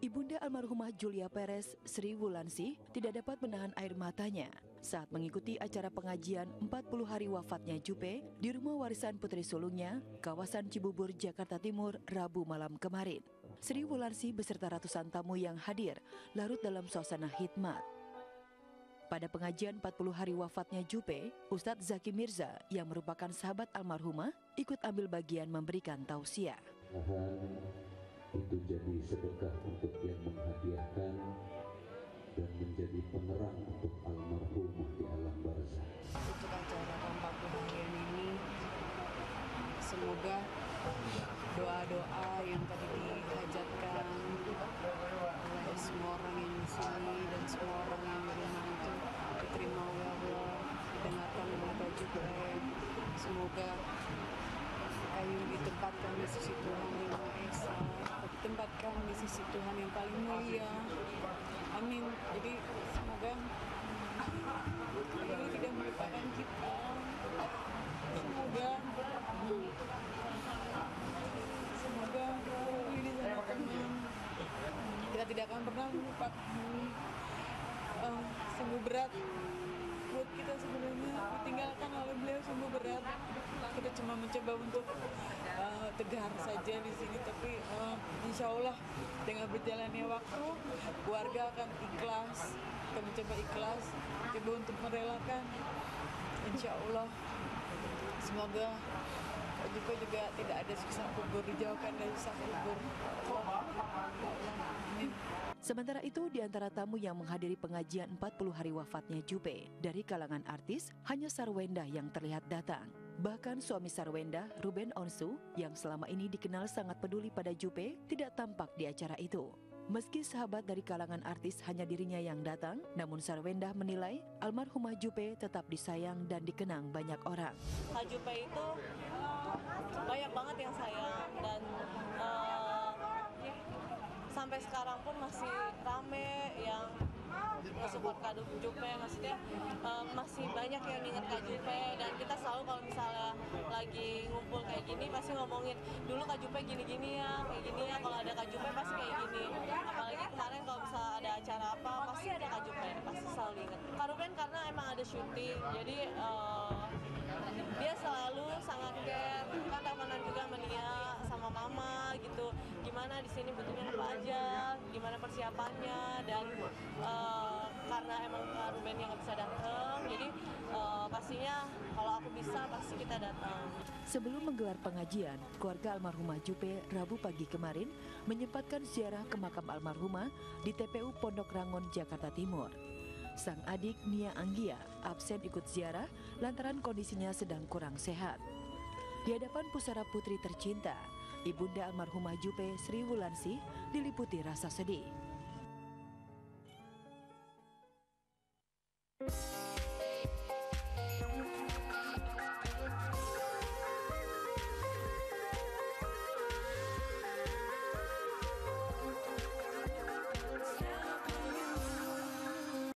Ibunda almarhumah Julia Perez, Sri Wulansi, tidak dapat menahan air matanya saat mengikuti acara pengajian 40 hari wafatnya Jupe di rumah warisan putri sulungnya, kawasan Cibubur, Jakarta Timur, Rabu malam kemarin. Sri Wulansi beserta ratusan tamu yang hadir larut dalam suasana hikmat. Pada pengajian 40 hari wafatnya Jupe, Ustadz Zaki Mirza yang merupakan sahabat almarhumah ikut ambil bagian memberikan tausiah. Mohon itu jadi sedekah untuk yang menghadiahkan dan menjadi penerang untuk almarhumah di alam barzah. untuk acara 40 harian ini semoga doa-doa yang tadi dihajatkan oleh semua orang yang di sini dan semua orang yang di rumah itu diterima oleh Allah didengarkan oleh Bapak juga semoga ditempatkan di sisi Tuhan yang Esa ditempatkan di sisi Tuhan yang paling mulia. Amin. Jadi semoga ini tidak melupakan kita. Semoga semoga ini sama teman kita tidak akan pernah melupakan Eh, sungguh berat buat kita sebenarnya ditinggalkan oleh beliau sungguh berat. Kita cuma mencoba untuk tegar saja di sini tapi eh, insya Allah dengan berjalannya waktu keluarga akan ikhlas akan mencoba ikhlas coba untuk merelakan insya Allah semoga Joko juga tidak ada siksa kubur dijauhkan dari siksa kubur. Sementara itu, di antara tamu yang menghadiri pengajian 40 hari wafatnya Jupe, dari kalangan artis, hanya Sarwenda yang terlihat datang. Bahkan suami Sarwenda, Ruben Onsu, yang selama ini dikenal sangat peduli pada Jupe, tidak tampak di acara itu. Meski sahabat dari kalangan artis hanya dirinya yang datang, namun Sarwenda menilai almarhumah Jupe tetap disayang dan dikenang banyak orang. Kak Jupe itu banyak banget yang sayang dan eh, sampai sekarang pun masih Kak Jupe maksudnya eh, masih banyak yang inget Kak Jupe. Dan kita selalu kalau misalnya lagi ngumpul kayak gini pasti ngomongin dulu Kak Jupe gini-gini ya kayak gini ya. Kalau ada Kak Jupe pasti kayak gini. Apalagi kemarin kalau misalnya ada acara apa pasti ada Kak Jupe pasti selalu inget Kak Ruben karena emang ada syuting jadi eh, dia selalu sangat care. Kan teleponan juga dia sama mama gitu. Gimana di sini butuhnya apa aja gimana persiapannya dan eh, karena emang Kak Ruben yang bisa datang jadi eh, pastinya kalau aku bisa pasti kita datang Sebelum menggelar pengajian, keluarga almarhumah Jupe Rabu pagi kemarin menyempatkan ziarah ke makam almarhumah di TPU Pondok Rangon, Jakarta Timur. Sang adik Nia Anggia absen ikut ziarah lantaran kondisinya sedang kurang sehat. Di hadapan pusara putri tercinta, ibunda almarhumah Jupe Sri Wulansi diliputi rasa sedih. Thank you.